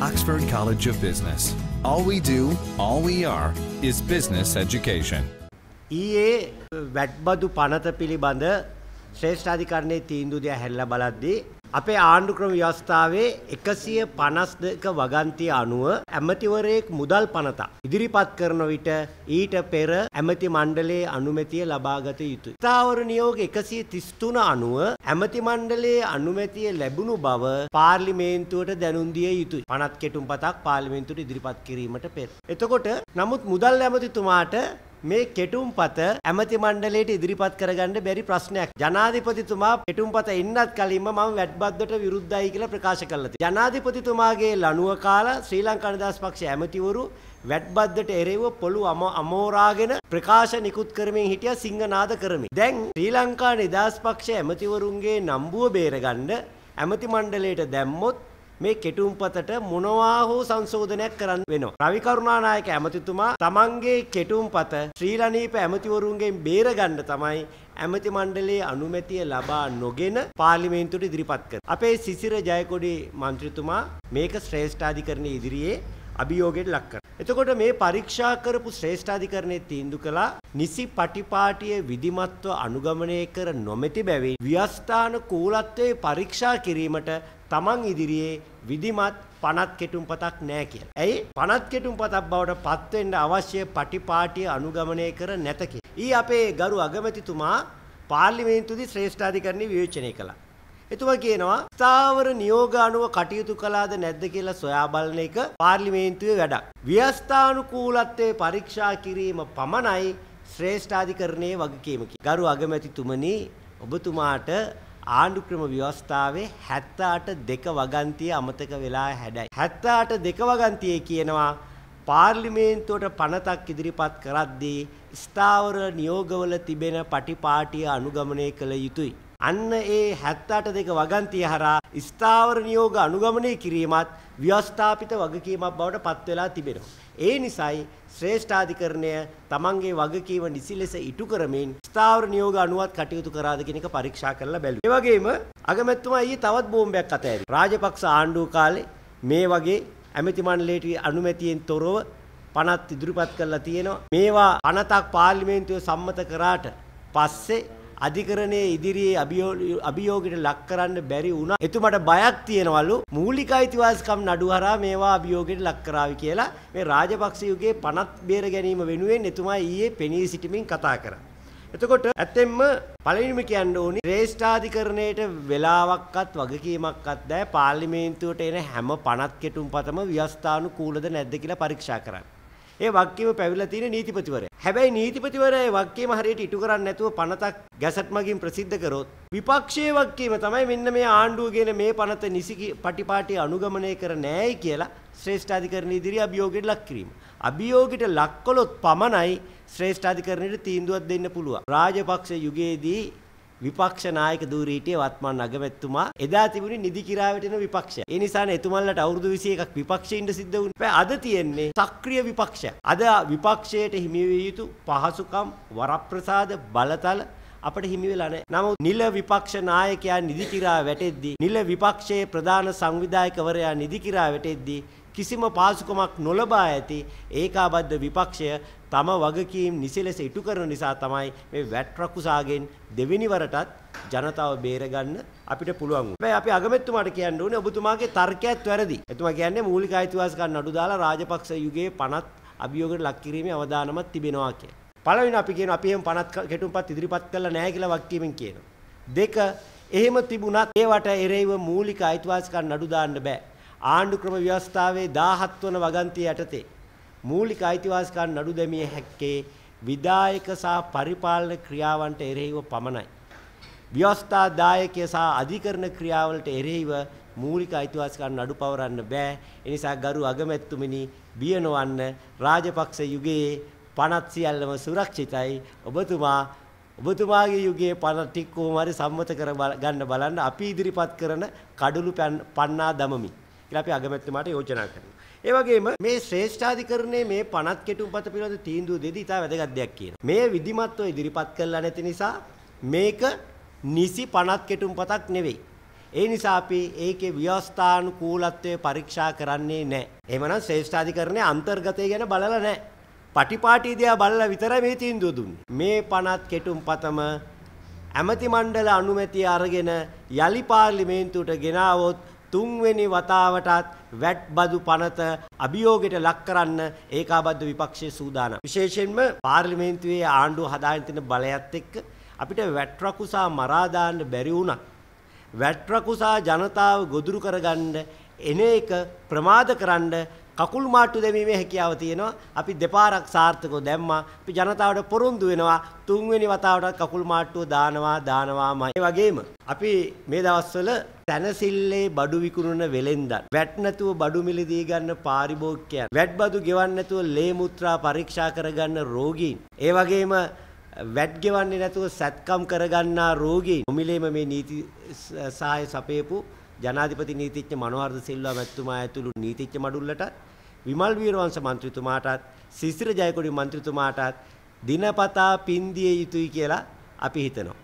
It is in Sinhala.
Oxford College of Business. All we do, all we are, is business education. ඊයේ වැට්බදු පනත පිළිබඳ ශ්‍රේෂ්ඨාධිකරණයේ තීන්දුව දිහා හැල්ලා බලද්දී අපේ ආණ්ඩුක්‍රම ව්‍යවස්ථාවේ 152 වගන්තිය අනුව ඇමතිවරයෙක් මුදල් පනත ඉදිරිපත් කරන විට ඊට පෙර ඇමති මණ්ඩලයේ අනුමැතිය ලබාගත යුතුයි. ස්ථාවර නියෝග 133 අනුව ඇමති මණ්ඩලයේ අනුමැතිය ලැබුණු බව පාර්ලිමේන්තුවට දැනුම් දිය යුතුයි. පනත් කෙටුම්පතක් පාර්ලිමේන්තුවට ඉදිරිපත් කිරීමට පෙර. එතකොට නමුත් මුදල් ඇමතිතුමාට මේ කෙටුම්පත ඇමති මණ්ඩලයට ඉදිරිපත් කරගන්න බැරි ප්‍රශ්නයක්. ජනාධිපතිතුමා කෙටුම්පත එන්නත් කලින්ම මම වැට්බද්දට විරුද්ධයි කියලා ප්‍රකාශ කළා. ජනාධිපතිතුමාගේ ලණුව කාලා ශ්‍රී ලංකා නිදහස් පක්ෂයේ ඇමතිවරු වැට්බද්දට එරෙහිව පොළු අමෝරාගෙන ප්‍රකාශ නිකුත් කරමින් හිටියා සිංහනාද කරමින්. දැන් ශ්‍රී ලංකා නිදහස් පක්ෂයේ ඇමතිවරුන්ගේ නම්බුව බේරගන්න ඇමති මණ්ඩලයට දැම්මොත් මේ කෙටුම්පතට මොනවා හෝ සංශෝධනයක් කරන්න වෙනවා. රවි කරුණානායක ඇමතිතුමා තමන්ගේ කෙටුම්පත ශ්‍රී ලනීප ඇමතිවරුන්ගෙන් බේරගන්න තමයි ඇමති මණ්ඩලයේ අනුමැතිය ලබා නොගෙන පාර්ලිමේන්තුවට ඉදිරිපත් කර. අපේ සිසිර ජයකොඩි මන්ත්‍රීතුමා මේක ශ්‍රේෂ්ඨාධිකරණයේ ඉදිරියේ අභියෝගයට ලක් කරා. එතකොට මේ පරීක්ෂා කරපු ශ්‍රේෂ්ඨාධිකරණයේ තීන්දුව කළා නිසි පටිපාටිය විධිමත්ව අනුගමනය කර නොමැති බැවින් ව්‍යස්ථාන කූලත්වයේ පරීක්ෂා කිරීමට තමන් ඉදිරියේ විධිමත් පනත් කෙටුම්පතක් නෑ කියලා. ඇයි? පනත් කෙටුම්පතක් බවට පත් වෙන්න අවශ්‍ය පටිපාටිය අනුගමනය කර නැතකි. ඊ අපේ ගරු අගමැතිතුමා පාර්ලිමේන්තුවේදී ශ්‍රේෂ්ඨාධිකරණය විවේචනය කළා. එතුමා කියනවා ස්ථාවර නියෝග අනුව කටයුතු කළාද නැද්ද කියලා සොයා බලන එක පාර්ලිමේන්තුවේ වැඩක්. ව්‍යස්ථානුකූලත්වයේ පරීක්ෂා කිරීම පමණයි ශ්‍රේෂ්ඨාධිකරණයේ වගකීමකි. ගරු අගමැතිතුමනි ඔබතුමාට ආණ්ඩුක්‍රම ව්‍යවස්ථාවේ 78 දෙක වගන්තිය අමතක වෙලා හැඩයි. 78 දෙක වගන්තියේ කියනවා පාර්ලිමේන්තුවට පනතක් ඉදිරිපත් කරද්දී ස්ථාවර නියෝගවල තිබෙන පටිපාටිය අනුගමනය කළ යුතුය. අන්න ඒ 78 දෙක වගන්තිය හරහා ස්ථාවර නියෝග අනුගමනය කිරීමත් ව්‍යවස්ථාපිත වගකීමක් බවට පත් වෙලා තිබෙනවා. ඒ නිසායි ශ්‍රේෂ්ඨාධිකරණය තමන්ගේ වගකීම නිසි ලෙස ඉටු කරමින් ස්ථාවර නියෝග අනුවත් කටයුතු කරාද කියන එක පරීක්ෂා කරලා බැලුවා. ඒ වගේම අගමැතිතුමා ඊයේ තවත් බෝම්බයක් අතෑරි. රාජපක්ෂ ආණ්ඩුව කාලේ මේ වගේ ඇමති මණ්ඩලයට අනුමැතියෙන් තොරව පනත් ඉදිරිපත් කරලා තියෙනවා. මේවා පනතක් පාර්ලිමේන්තුවේ සම්මත කරාට පස්සේ අධිකරණයේ ඉදිරියේ අභියෝගයට ලක් කරන්න බැරි වුණා. එතුමට බයක් තියෙනවලු මූලික අයිතිවාසිකම් නඩු හරහා මේවා අභියෝගයට ලක් කරાવી කියලා මේ රාජපක්ෂ යුගයේ පනත් බේර ගැනීම වෙනුවෙන් එතුමා ඊයේ පෙනී සිටමින් කතා කරා. එතකොට ඇත්තෙන්ම පළවෙනිම කියන්න ඕනි ශ්‍රේෂ්ඨාධිකරණයට වෙලාවක්වත් වගකීමක්වත් දැ පාර්ලිමේන්තුවට එන හැම පනත් කෙටුම්පතම ව්‍යවස්ථානුකූලද නැද්ද කියලා පරීක්ෂා කරන්න. ඒ වගකීම පැවිලා තියෙන නීතිපතිවරයා. හැබැයි නීතිපතිවරයා ඒ වගකීම හරියට ඉටු කරන්නේ නැතුව පනතක් ගැසට් මගින් ප්‍රසිද්ධ කරොත් විපක්ෂයේ වගකීම තමයි මෙන්න මේ ආණ්ඩුව කියන මේ පනත නිසි පටිපාටි අනුගමනය කර නැහැයි කියලා ශ්‍රේෂ්ඨාධිකරණ ඉදිරියේ අභියෝගයට ලක් කිරීම. අභියෝගයට ලක් කළොත් පමණයි ශ්‍රේෂ්ඨාධිකරණයට තීන්දුවක් දෙන්න පුළුවන්. රාජපක්ෂ යුගයේදී විපක්ෂ නායක ධූරී හිටියේ වත්මන් අගමැතිතුමා එදා තිබුණේ නිදි කිරා වැටෙන විපක්ෂය. ඒ නිසානේ එතුමන්ලට අවුරුදු 21ක් විපක්ෂෙින්ද සිද්ධ වුණේ. අද තියෙන්නේ සක්‍රීය විපක්ෂය. අද විපක්ෂයට හිමි විය යුතු පහසුකම් වරප්‍රසාද බලතල අපට හිමි වෙලා නැහැ. නමුත් නිල විපක්ෂ නායකයා නිදි කිරා වැටෙද්දී නිල විපක්ෂයේ ප්‍රධාන සංවිධායකවරයා නිදි කිරා වැටෙද්දී කිසිම පාසුකමක් නොලබා ඇති ඒකාබද්ධ විපක්ෂය තම වගකීම් නිසි ලෙස ඉටු කරන නිසා තමයි මේ වැට් රකුසාගෙන් දෙවෙනි වරටත් ජනතාව බේරගන්න අපිට පුළුවන්. හැබැයි අපි අගමැතිතුමාට කියන්න ඕනේ ඔබතුමාගේ තර්කයත් වැරදි. එතුමා කියන්නේ මූලික අයිතිවාසිකම් නඩු දාලා රාජපක්ෂ යුගයේ පනත් අභියෝගයට ලක් කිරීමේ අවදානමක් තිබෙනවා කියලා. පළවෙනි අපි කියන අපි එහෙම පනත් කෙටුම්පත් ඉදිරිපත් කළා නැහැ කියලා වක්කීමෙන් කියනවා. දෙක එහෙම තිබුණත් ඒවට එරෙහිව මූලික අයිතිවාසිකම් නඩු දාන්න බෑ. ආණ්ඩු ක්‍රම ව්‍යවස්ථාවේ 17 වන වගන්තිය යටතේ මූලික අයිතිවාසිකම් නඩු දැමිය හැක්කේ විධායක සහ පරිපාලන ක්‍රියාවන්ට එරෙහිව පමණයි. ව්‍යවස්ථා දායකය සහ අධිකරණ ක්‍රියාවලට එරෙහිව මූලික අයිතිවාසිකම් නඩු පවරන්න බෑ. ඒ නිසා ගරු අගමැතිතුමනි බිය නොවන්න රාජපක්ෂ යුගයේ පනත් සියල්ලම සුරක්ෂිතයි. ඔබතුමා ඔබතුමාගේ යුගයේ පන ටික කොහොම හරි සම්මත කර ගන්න බලන්න අපි ඉදිරිපත් කරන කඩළු පන්නා දමමි. කියලා අපි අගමැතිතුමාට යෝජනා කරනවා. ඒ වගේම මේ ශ්‍රේෂ්ඨාධිකරණයේ මේ පනත් කෙටුම්පත පිළිබඳ තීන්දුව දෙදී ඉතා වැදගත් දෙයක් කියනවා. මේ විධිමත්ව ඉදිරිපත් කළා නැති නිසා මේක නිසි පනත් කෙටුම්පතක් නෙවෙයි. ඒ නිසා අපි ඒකේ ව්‍යවස්ථානුකූලත්වය පරීක්ෂා කරන්නේ නැහැ. එහෙමනම් ශ්‍රේෂ්ඨාධිකරණයේ අන්තර්ගතය ගැන බලලා නැහැ. පටිපාටි දිහා බලලා විතරයි මේ තීන්දුව දුන්නේ. මේ පනත් කෙටුම් පතම ඇමති මණ්ඩල අනුමැතිය අරගෙන යලි පාර්ලිමේන්තුවට ගෙනාවොත් තුන්වෙනි වතාවටත් වැට් බදු පනත අභියෝගයට ලක් කරන්න ඒකාබද්ධ විපක්ෂයේ සූදානම්. විශේෂයෙන්ම පාර්ලිමේන්තුවේ ආණ්ඩුව හදාගෙන තියෙන බලයත් එක්ක අපිට වැට් රකුසා මරා දාන්න බැරි වුණත් වැට් රකුසා ජනතාව ගොදුරු කරගන්න එන එක ප්‍රමාද කරන්න කකුල් මාට්ටු දැමීමේ හැකියාව තියෙනවා. අපි දෙපාරක් සාර්ථකව දැම්මා. අපි ජනතාවට පොරොන්දු වෙනවා තුන්වෙනි වතාවටත් කකුල් මාට්ටුව දානවා දානවාමයි. ඒ වගේම අපි මේ දවස්වල තනසිල්ලේ බඩු විකුණන වෙලෙන්දන් වැට් නැතුව බඩු මිලදී ගන්න පාරිභෝගිකයන් වැට් බඩු ගෙවන්න නැතුව ලේ මුත්‍රා පරීක්ෂා කරගන්න රෝගීන් ඒ වගේම වැට් ගෙවන්නේ නැතුව සැත්කම් කරගන්නා රෝගීන් නොමිලේම මේ නීති සහාය සපයපු ජනාධිපති නීතිඥ මනෝහර්ද සිල්වා මැතිතුමා ඇතුළු නීතිඥ මඩුල්ලට විමල් වීරවංශ මන්ත්‍රීතුමාටත් සිසිර ජයකොඩි මන්ත්‍රීතුමාටත් දිනපතා පින්දිය යුතුයි කියලා අපි හිතනවා.